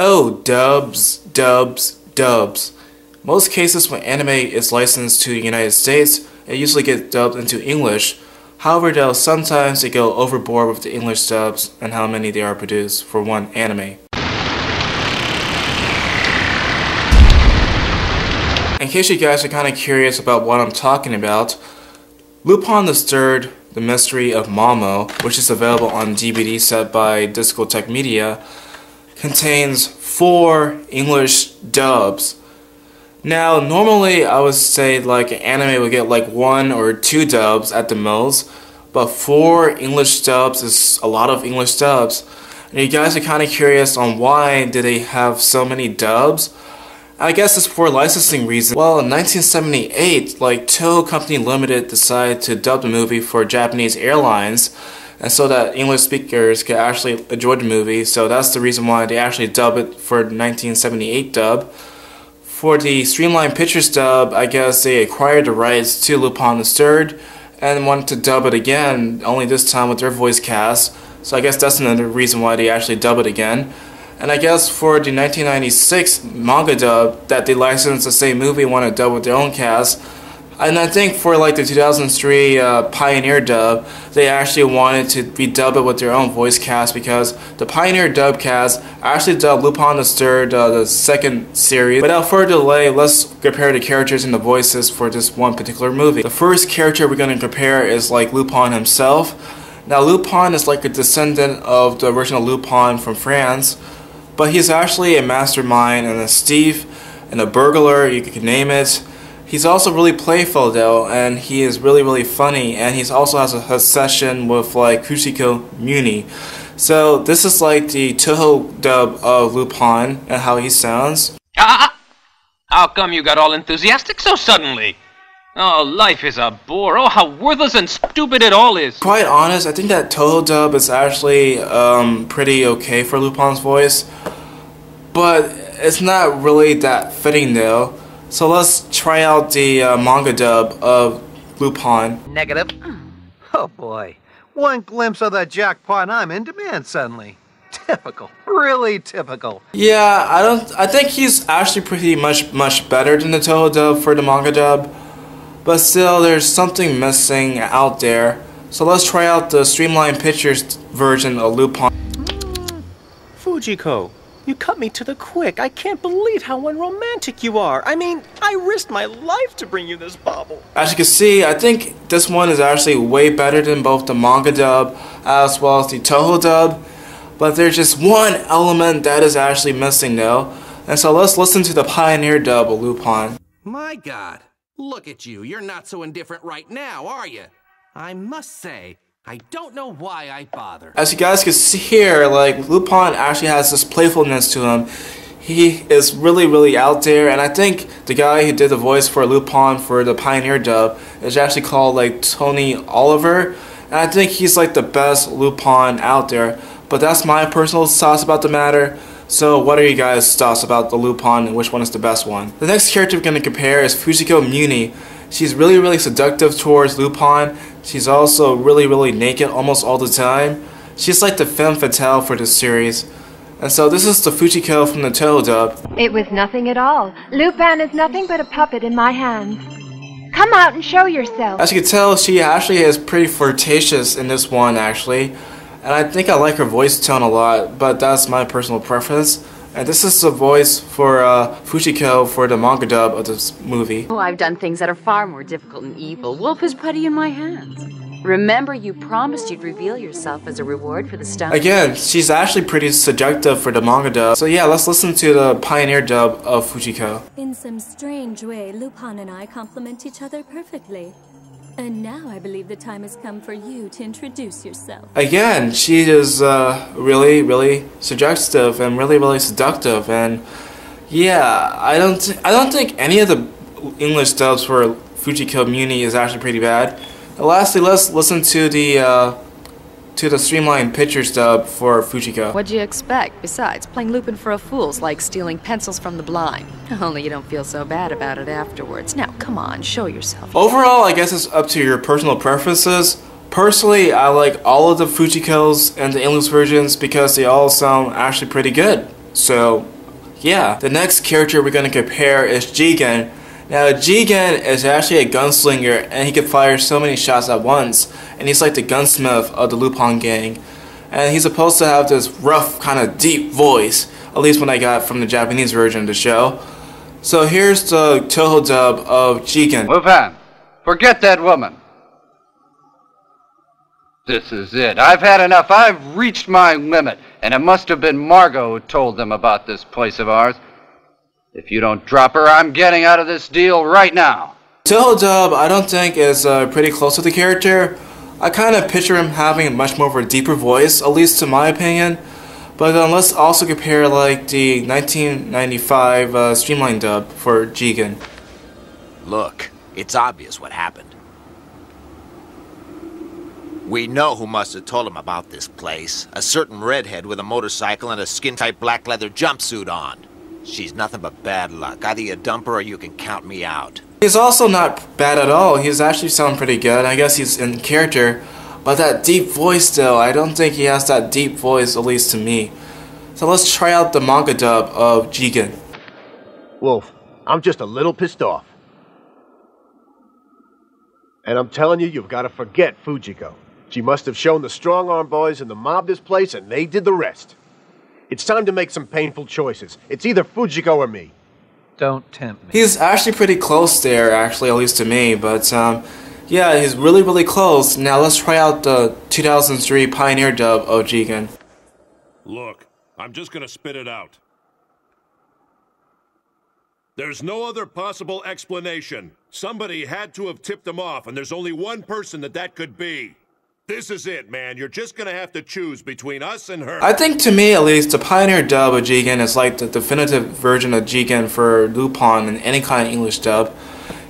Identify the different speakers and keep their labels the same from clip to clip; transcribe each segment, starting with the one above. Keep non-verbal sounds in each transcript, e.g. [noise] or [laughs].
Speaker 1: Oh, dubs, dubs, dubs. Most cases when anime is licensed to the United States, it usually gets dubbed into English. However, though, sometimes they go overboard with the English dubs and how many they are produced for one anime. In case you guys are kind of curious about what I'm talking about, Lupin the Third, The Mystery of Mamo, which is available on DVD set by Discotek Media, contains four English dubs. Now, normally I would say like an anime would get like one or two dubs at the most, but four English dubs is a lot of English dubs. And you guys are kind of curious on why did they have so many dubs? I guess it's for licensing reasons. Well, in 1978, like Toho Company Limited decided to dub the movie for Japanese airlines, and so that English speakers could actually enjoy the movie. So that's the reason why they actually dub it for 1978 dub. For the Streamline Pictures dub, I guess they acquired the rights to Lupin Third and wanted to dub it again, only this time with their voice cast. So I guess that's another reason why they actually dub it again. And I guess for the 1996 manga dub that they licensed the same movie want to dub with their own cast. And I think for like the 2003 uh, Pioneer dub, they actually wanted to be dubbed with their own voice cast because the Pioneer dub cast actually dubbed Lupin the Third, uh, the second series. Without further delay, let's compare the characters and the voices for this one particular movie. The first character we're going to compare is like Lupin himself. Now Lupin is like a descendant of the original Lupin from France. But he's actually a mastermind and a thief and a burglar, you can name it. He's also really playful though, and he is really really funny, and he also has a, a session with like Fujiko Mine. So this is like the Toho dub of Lupin and how he sounds.
Speaker 2: Ah! How come you got all enthusiastic so suddenly? Oh, life is a bore. Oh, how worthless and stupid it all is.
Speaker 1: Quite honest, I think that Toho dub is actually um, pretty okay for Lupin's voice, but it's not really that fitting though. So let's try out the uh, manga dub of Lupin.
Speaker 3: Negative.
Speaker 4: Oh boy. One glimpse of that jackpot, and I'm in demand suddenly. Typical. Really typical.
Speaker 1: Yeah, I don't. I think he's actually pretty much much better than the Toho dub for the manga dub. But still, there's something missing out there. So let's try out the Streamline Pictures version of Lupin.
Speaker 5: Fujiko, you cut me to the quick. I can't believe how unromantic you are. I mean, I risked my life to bring you this bauble.
Speaker 1: As you can see, I think this one is actually way better than both the manga dub as well as the Toho dub. But there's just one element that is actually missing though. And so let's listen to the Pioneer dub of Lupin.
Speaker 6: My god, look at you. You're not so indifferent right now, are you? I must say, I don't know why I bother.
Speaker 1: As you guys can see here, like Lupin actually has this playfulness to him. He is really, really out there, and I think the guy who did the voice for Lupin for the Pioneer dub is actually called like Tony Oliver, and I think he's like the best Lupin out there. But that's my personal thoughts about the matter. So what are you guys' thoughts about the Lupin and which one is the best one? The next character we're going to compare is Fujiko Mine. She's really, really seductive towards Lupin. She's also really, really naked almost all the time. She's like the femme fatale for this series. And so this is the Fujiko from the Toho dub.
Speaker 7: It was nothing at all. Lupin is nothing but a puppet in my hands. Come out and show yourself.
Speaker 1: As you can tell, she actually is pretty flirtatious in this one, actually. And I think I like her voice tone a lot, but that's my personal preference. And this is the voice for uh, Fujiko for the manga dub of this movie.
Speaker 8: Oh, I've done things that are far more difficult and evil. Wolf is putty in my hands. Remember, you promised you'd reveal yourself as a reward for the stone.
Speaker 1: Again, she's actually pretty seductive for the manga dub. So yeah, let's listen to the Pioneer dub of Fujiko.
Speaker 9: In some strange way, Lupin and I complement each other perfectly. And now I believe the time has come for you to introduce yourself.
Speaker 1: Again, she is uh, really, really suggestive and really, really seductive. And yeah, I don't, I don't think any of the English dubs for Fujiko Mine is actually pretty bad. And lastly, let's listen to the uh, to the Streamline Pictures dub for Fujiko.
Speaker 8: What'd you expect? Besides, playing Lupin for a fool's like stealing pencils from the blind. [laughs] Only you don't feel so bad about it afterwards. Now, come on, show yourself.
Speaker 1: Overall, I guess it's up to your personal preferences. Personally, I like all of the Fujikos and the English versions because they all sound actually pretty good. So, yeah. The next character we're gonna compare is Jigen. Now, Jigen is actually a gunslinger, and he can fire so many shots at once, and he's like the gunsmith of the Lupin gang. And he's supposed to have this rough, kind of deep voice, at least when I got from the Japanese version of the show. So here's the Toho dub of Jigen.
Speaker 3: Lupin, forget that woman. This is it. I've had enough. I've reached my limit. And it must have been Margot who told them about this place of ours. If you don't drop her, I'm getting out of this deal right now.
Speaker 1: Toho dub, I don't think is uh, pretty close to the character. I kind of picture him having much more of a deeper voice, at least to my opinion. But then let's also compare like the 1995 uh, streamlined dub for Jigen.
Speaker 10: Look, it's obvious what happened. We know who must have told him about this place. A certain redhead with a motorcycle and a skin-tight black leather jumpsuit on. She's nothing but bad luck. Either you dump her or you can count me out.
Speaker 1: He's also not bad at all. He's actually sounding pretty good. I guess he's in character. But that deep voice though, I don't think he has that deep voice, at least to me. So let's try out the manga dub of Jigen.
Speaker 11: Wolf, I'm just a little pissed off. And I'm telling you, you've got to forget Fujiko. She must have shown the strong arm boys in the mob this place, and they did the rest. It's time to make some painful choices. It's either Fujiko or me.
Speaker 4: Don't tempt me.
Speaker 1: He's actually pretty close there, actually, at least to me. But um, yeah, he's really, really close. Now let's try out the 2003 Pioneer dub of Jigen.
Speaker 12: Look, I'm just gonna spit it out. There's no other possible explanation. Somebody had to have tipped them off, and there's only one person that that could be. This is it, man. You're just gonna have to choose between us and her.
Speaker 1: I think to me at least, the Pioneer dub of Jigen is like the definitive version of Jigen for Lupin in any kind of English dub.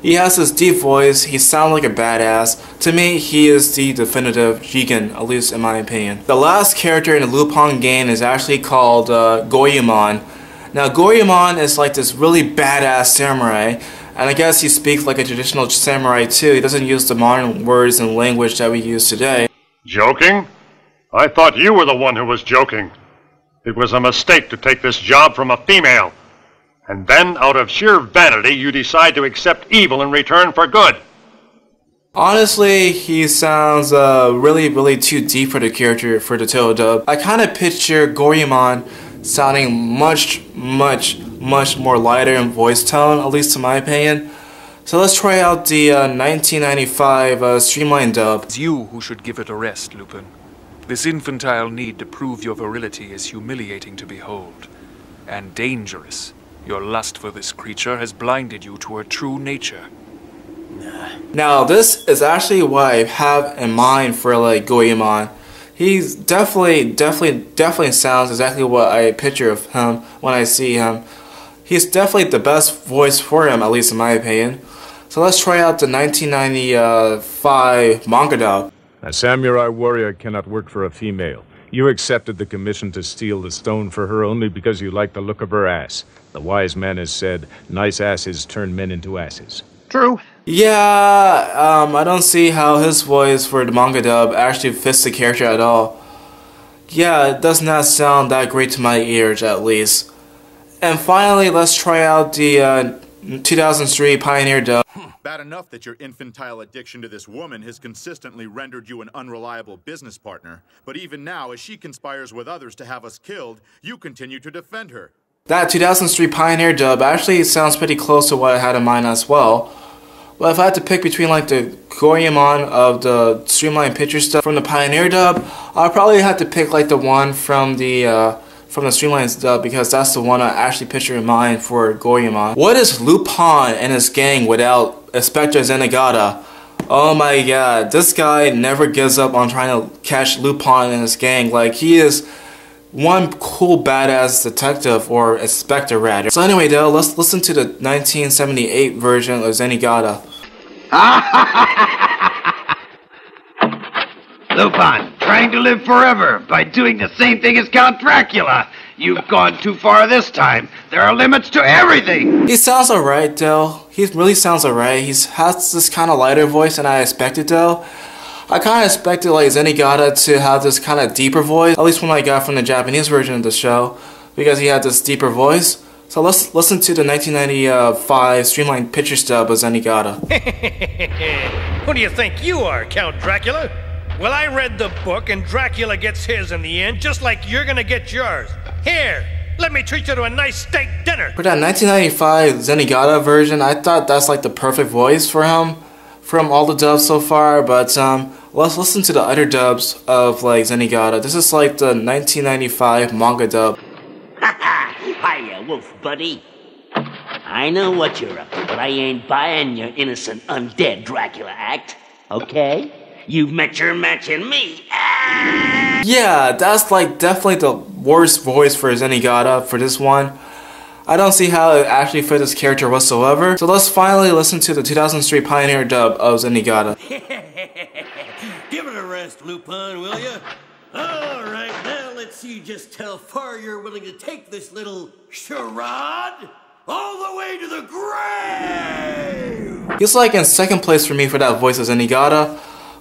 Speaker 1: He has this deep voice, he sounds like a badass. To me, he is the definitive Jigen, at least in my opinion. The last character in the Lupin game is actually called uh. Now Goemon is like this really badass samurai, and I guess he speaks like a traditional samurai too. He doesn't use the modern words and language that we use today.
Speaker 13: Joking? I thought you were the one who was joking. It was a mistake to take this job from a female. And then, out of sheer vanity, you decide to accept evil in return for good.
Speaker 1: Honestly, he sounds uh, really, really too deep for the character for the Toho dub. I kind of picture Goemon sounding much, much, much more lighter in voice tone, at least to my opinion. So let's try out the uh, 1995 uh, streamlined dub.
Speaker 14: It's you who should give it a rest, Lupin. This infantile need to prove your virility is humiliating to behold, and dangerous. Your lust for this creature has blinded you to her true nature.
Speaker 1: Now, this is actually what I have in mind for like Goemon. He's definitely, definitely, definitely sounds exactly what I picture of him when I see him. He's definitely the best voice for him, at least in my opinion. So let's try out the 1995 manga dub.
Speaker 15: A samurai warrior cannot work for a female. You accepted the commission to steal the stone for her only because you like the look of her ass. The wise man has said, nice asses turn men into asses.
Speaker 4: True.
Speaker 1: Yeah, um, I don't see how his voice for the manga dub actually fits the character at all. Yeah, it does not sound that great to my ears, at least. And finally, let's try out the uh, 2003 Pioneer dub.
Speaker 16: Bad enough that your infantile addiction to this woman has consistently rendered you an unreliable business partner, but even now, as she conspires with others to have us killed, you continue to defend her.
Speaker 1: That 2003 Pioneer dub actually sounds pretty close to what I had in mind as well. But if I had to pick between like the Goemon of the streamlined picture stuff from the Pioneer dub, I'd probably have to pick like the one from the uh, from the streamlined dub because that's the one I actually picture in mind for Goemon. What is Lupin and his gang without Inspector Zenigata? Oh my god, this guy never gives up on trying to catch Lupin and his gang. Like he is one cool badass detective or inspector rather. So anyway though, let's listen to the 1978 version of Zenigata. [laughs]
Speaker 17: Lupin, trying to live forever by doing the same thing as Count Dracula. You've gone too far this time. There are limits to everything.
Speaker 1: He sounds alright though. He really sounds alright. He has this kind of lighter voice than I expected though. I kind of expected like Zenigata to have this kind of deeper voice, at least when I got from the Japanese version of the show. because he had this deeper voice. So let's listen to the 1995 Streamline Pictures dub of Zenigata. [laughs]
Speaker 18: Who do you think you are, Count Dracula? Well, I read the book, and Dracula gets his in the end, just like you're gonna get yours. Here, let me treat you to a nice steak dinner.
Speaker 1: For that 1995 Zenigata version, I thought that's like the perfect voice for him from all the dubs so far, but um, let's listen to the other dubs of like Zenigata. This is like the 1995 manga dub. [laughs]
Speaker 19: Hiya, wolf buddy. I know what you're up to, but I ain't buying your innocent undead Dracula act. Okay? You've met your match in me. Ah!
Speaker 1: Yeah, that's like definitely the worst voice for Zenigata for this one. I don't see how it actually fit this character whatsoever. So let's finally listen to the 2003 Pioneer dub of Zenigata. [laughs]
Speaker 20: Give it a rest, Lupin, will you? All right, now let's see just how far you're willing to take this little charade. All the way to the grave!
Speaker 1: He's like in second place for me for that voice of Zenigata.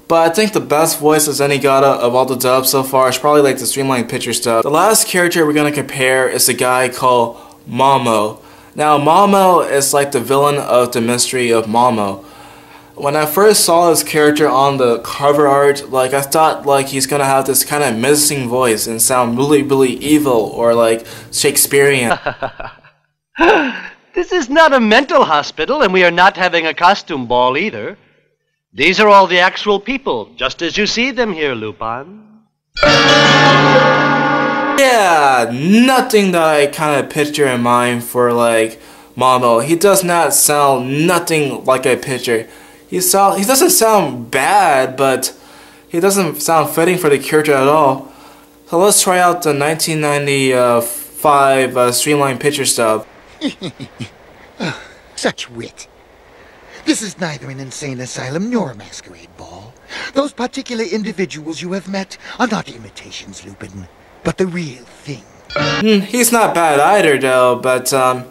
Speaker 1: But I think the best voice of Zenigata of all the dubs so far is probably like the streamlined picture stuff. The last character we're gonna compare is a guy called Mamo. Now Mamo is like the villain of the mystery of Mamo. When I first saw this character on the cover art, like I thought like he's gonna have this kind of menacing voice and sound really really evil or like Shakespearean. [laughs]
Speaker 21: This is not a mental hospital, and we are not having a costume ball either. These are all the actual people, just as you see them here, Lupin.
Speaker 1: Yeah, nothing that I kind of picture in mind for like Mamo. He does not sound nothing like I picture. He sound he doesn't sound bad, but he doesn't sound fitting for the character at all. So let's try out the 1995 uh, Streamline Pictures dub.
Speaker 22: Oh, [laughs] such wit. This is neither an insane asylum nor a masquerade ball. Those particular individuals you have met are not imitations, Lupin, but the real thing.
Speaker 1: Hmm, he's not bad either, though, but um,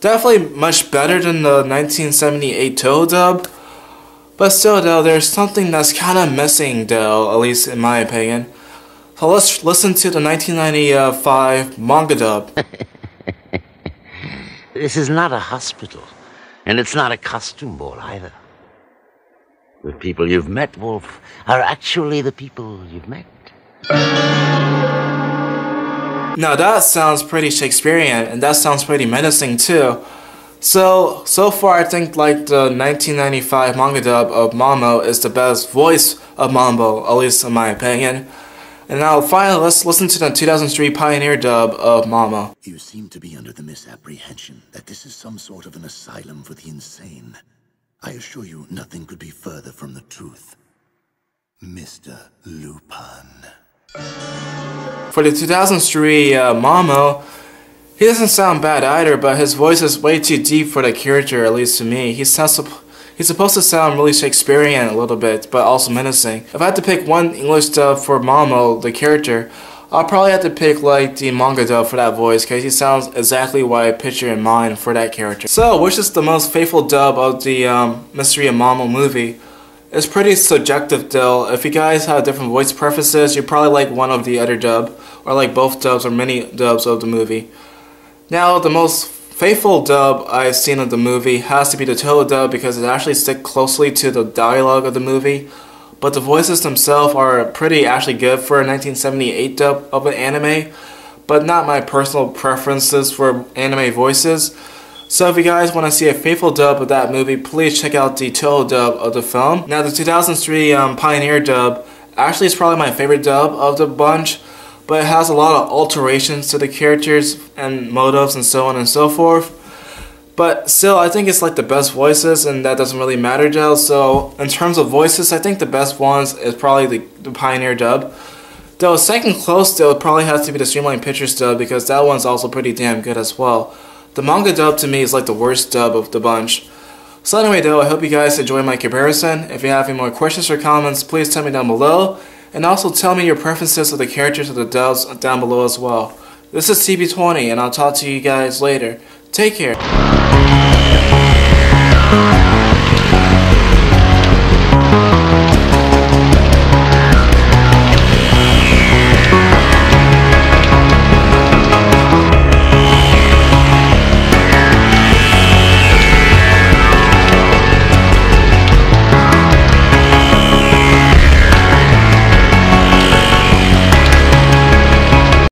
Speaker 1: definitely much better than the 1978 Toho dub. But still, though, there's something that's kind of missing, though, at least in my opinion. So let's listen to the 1995 manga dub. [laughs]
Speaker 19: This is not a hospital, and it's not a costume ball either. The people you've met, Wolf, are actually the people you've met.
Speaker 1: Now that sounds pretty Shakespearean, and that sounds pretty menacing too. So, so far I think like the 1995 manga dub of Mamo is the best voice of Mamo, at least in my opinion. And now finally let's listen to the 2003 Pioneer dub of Mamo.
Speaker 23: You seem to be under the misapprehension that this is some sort of an asylum for the insane. I assure you, nothing could be further from the truth. Mr. Lupin.
Speaker 1: For the 2003 uh, Mamo, he doesn't sound bad either, but his voice is way too deep for the character, at least to me. He sounds he's supposed to sound really Shakespearean a little bit, but also menacing. If I had to pick one English dub for Mamo, the character, I'll probably have to pick like the manga dub for that voice, because he sounds exactly what I picture in mind for that character. So, which is the most faithful dub of the um, Mystery of Mamo movie? It's pretty subjective though. If you guys have different voice preferences, you probably like one of the other dub, or like both dubs or many dubs of the movie. Now, the most faithful dub I've seen of the movie has to be the Toho dub because it actually sticks closely to the dialogue of the movie. But the voices themselves are pretty actually good for a 1978 dub of an anime, but not my personal preferences for anime voices. So if you guys want to see a faithful dub of that movie, please check out the Toho dub of the film. Now the 2003 um, Pioneer dub actually is probably my favorite dub of the bunch, but it has a lot of alterations to the characters and motives and so on and so forth. But still, I think it's like the best voices, and that doesn't really matter, though. So, in terms of voices, I think the best ones is probably the, the Pioneer dub. Though, second close, though, probably has to be the Streamline Pictures dub because that one's also pretty damn good as well. The manga dub to me is like the worst dub of the bunch. So anyway though, I hope you guys enjoyed my comparison. If you have any more questions or comments, please tell me down below. And also tell me your preferences of the characters of the dubs down below as well. This is TB20 and I'll talk to you guys later. Take care.